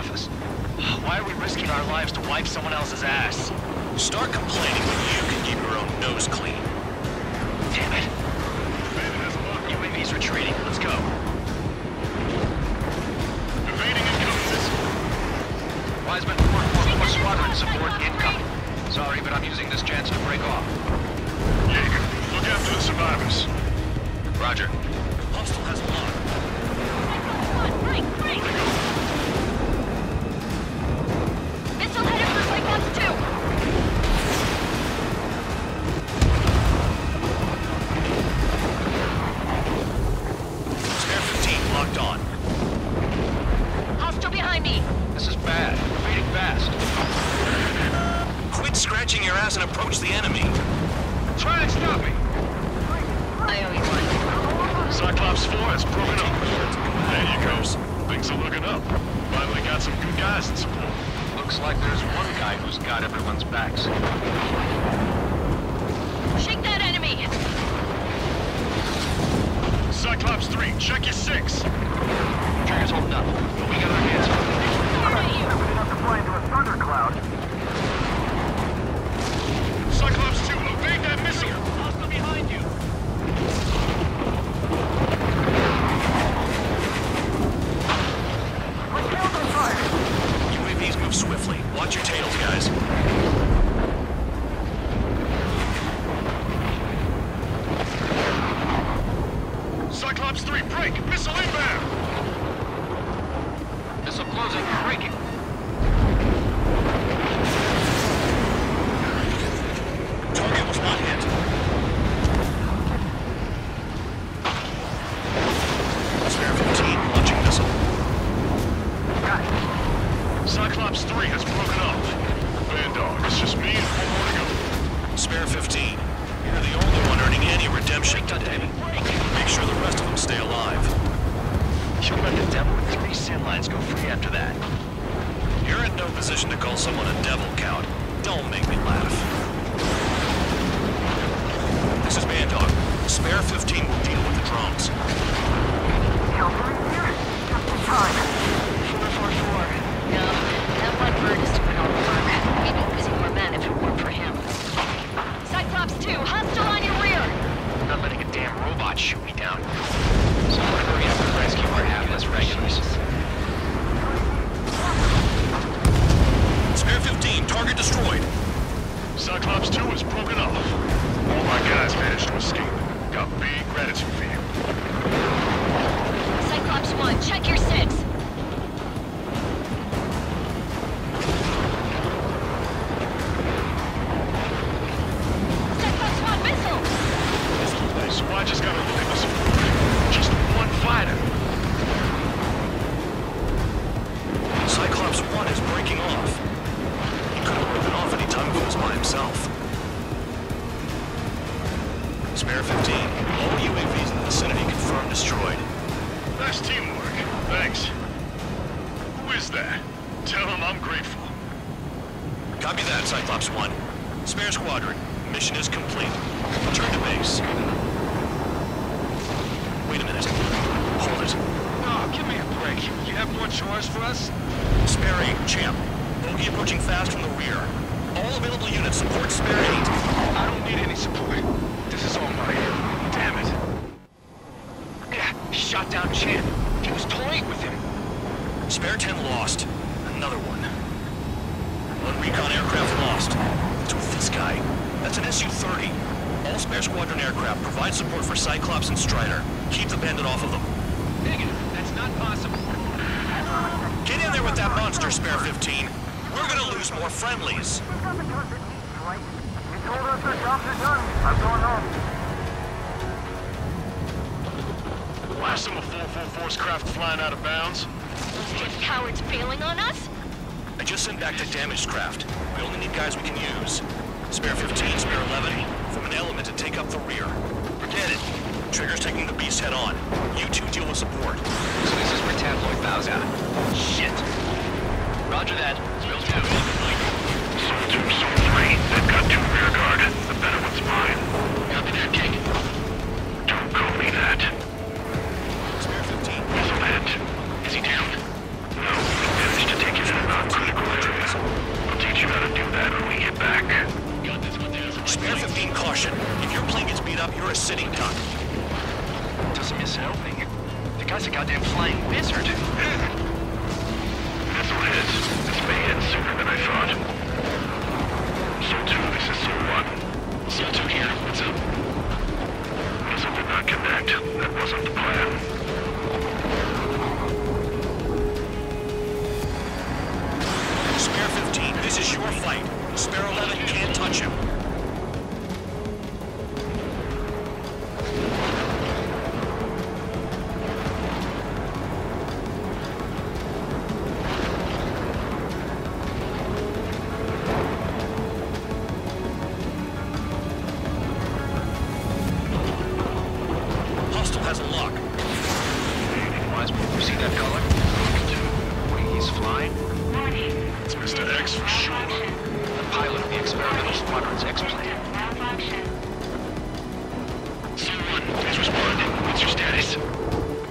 office. Why are we risking our lives to wipe someone else's ass? Start complaining when you can keep your own nose clean. Damn it. UAV's retreating. Let's go. Evading incomes. Wiseman 4-4 squadron support incoming. Sorry, but I'm using this chance to break off. Jaeger, look after the survivors. Roger. Hostile has lock. Break, break! Scratching and approach the enemy. Try and stop me. I owe you one. Cyclops 4 has broken up. There you go. Things are looking up. Finally got some good guys in support. Looks like there's one guy who's got everyone's backs. Shake that enemy! Cyclops 3, check your 6. Trigger's holding up. We got our hands full. Fire at you! Cyclops 2, evade that missile. Hostile behind you. UAVs move swiftly. Watch your tails, guys. Cyclops 3, break. Missile inbound. Breaking off. He could have broken off any time if he was by himself. Spare 15. All UAVs in the vicinity confirmed destroyed. Nice teamwork. Thanks. Who is that? Tell him I'm grateful. Copy that, Cyclops 1. Spare squadron. Mission is complete. Return to base. Wait a minute. Hold it. Oh, give me a break. You have more chores for us? Spare 8, champ. Bogey approaching fast from the rear. All available units support Spare 8. I don't need any support. This is all mine. Damn it. Yeah, shot down Champ. He was toying with him. Spare 10 lost. Another one. One recon aircraft lost. What's with this guy? That's an Su-30. All spare squadron aircraft provide support for Cyclops and Strider. Keep the bandit off of them. Negative. That's not possible. Get in there with that monster, Spare 15. We're gonna lose more friendlies. Last of a 444's craft flying out of bounds. Those jet cowards bailing on us? I just sent back the damaged craft. We only need guys we can use. Spare 15, spare 11, is helping. The guy's a goddamn flying wizard. Missile hits. This may hit sooner than I thought. Sol 2, this is Sol 1. Sol 2 here. What's up? Missile did not connect. he's flying? It's Mr. X for sure. The pilot of the experimental squadron's X-plane. C1, please respond. What's your status?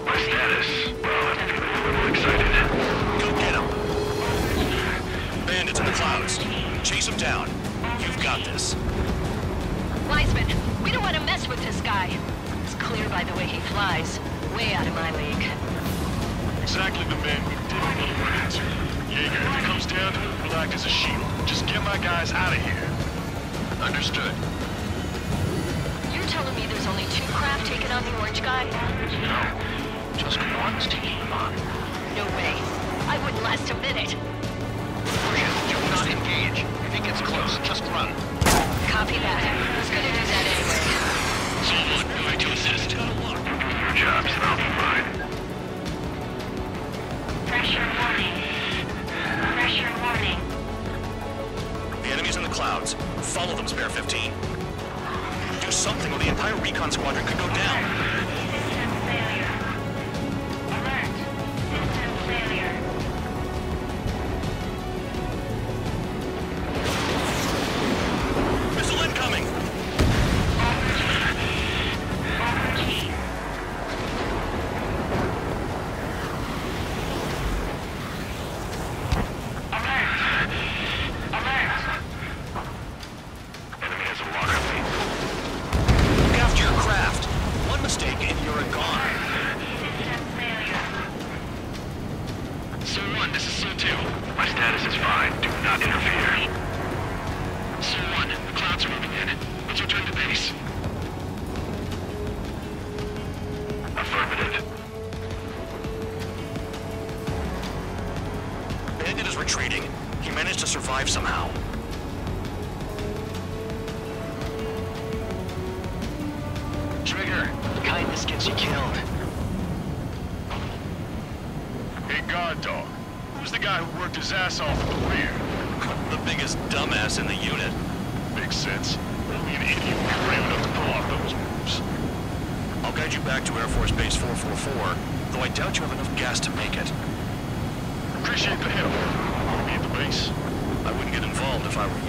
My status? Well, I'm feeling a little excited. Go get him. Bandits in the clouds. Chase him down. You've got this. Wiseman, we don't want to mess with this guy. It's clear by the way he flies. Way out of my league. Exactly the man down to it, we'll act as a shield. Just get my guys out of here. Understood. You're telling me there's only two craft taking on the orange guy? No. Just one's taking him on. No way. I wouldn't last a minute. In the clouds. Follow them, Spare 15. Do something or the entire recon squadron could go down. Somehow. Trigger, kindness gets you killed. Hey, guard dog. Who's the guy who worked his ass off at the rear? The biggest dumbass in the unit. Makes sense. Only an idiot would be brave enough to pull off those moves. I'll guide you back to Air Force Base 444, though I doubt you have enough gas to make it. Appreciate the help. To be at the base? I wouldn't get involved if I were you.